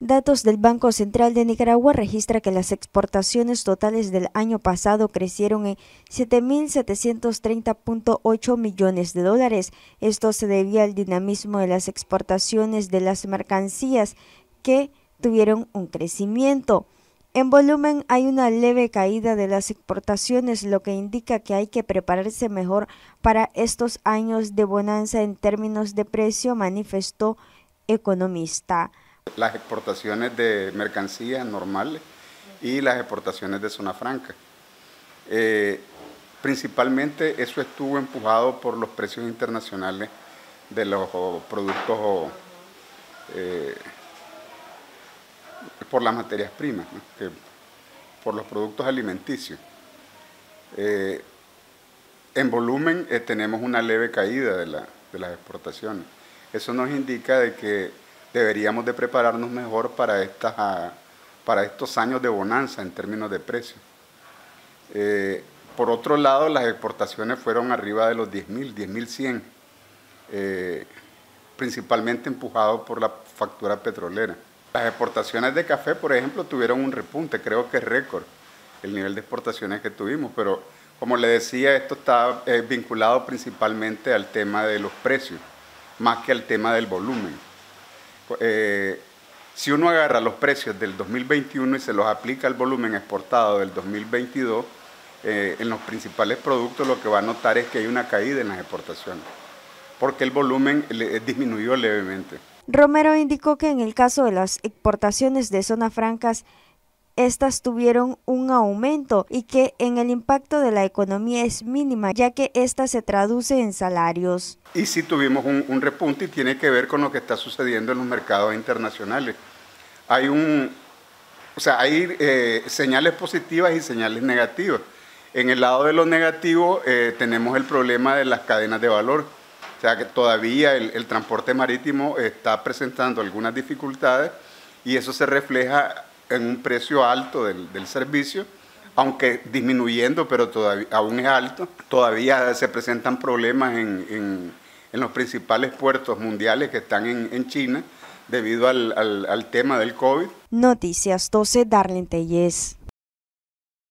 Datos del Banco Central de Nicaragua registra que las exportaciones totales del año pasado crecieron en 7.730.8 millones de dólares. Esto se debía al dinamismo de las exportaciones de las mercancías que tuvieron un crecimiento. En volumen hay una leve caída de las exportaciones, lo que indica que hay que prepararse mejor para estos años de bonanza en términos de precio, manifestó economista las exportaciones de mercancías normales y las exportaciones de zona franca. Eh, principalmente eso estuvo empujado por los precios internacionales de los productos, eh, por las materias primas, por los productos alimenticios. Eh, en volumen tenemos una leve caída de, de las exportaciones. Eso nos indica de que deberíamos de prepararnos mejor para, estas, ah, para estos años de bonanza en términos de precio. Eh, por otro lado, las exportaciones fueron arriba de los 10.000, 10.100, eh, principalmente empujado por la factura petrolera. Las exportaciones de café, por ejemplo, tuvieron un repunte, creo que es récord el nivel de exportaciones que tuvimos, pero como le decía, esto está eh, vinculado principalmente al tema de los precios, más que al tema del volumen. Eh, si uno agarra los precios del 2021 y se los aplica al volumen exportado del 2022, eh, en los principales productos lo que va a notar es que hay una caída en las exportaciones, porque el volumen disminuyó levemente. Romero indicó que en el caso de las exportaciones de zonas francas, estas tuvieron un aumento y que en el impacto de la economía es mínima, ya que esta se traduce en salarios. Y sí tuvimos un, repunte y tiene que ver con lo que está sucediendo en los mercados internacionales. Hay un, o sea, hay eh, señales positivas y señales negativas. En el lado de lo negativo eh, tenemos el problema de las cadenas de valor. O sea que todavía el transporte marítimo está presentando algunas dificultades y eso se refleja en un precio alto del, servicio, aunque disminuyendo, pero todavía aún es alto. Todavía se presentan problemas en, los principales puertos mundiales que están en, China debido al, al, tema del COVID. Noticias 12, Darlene Telles.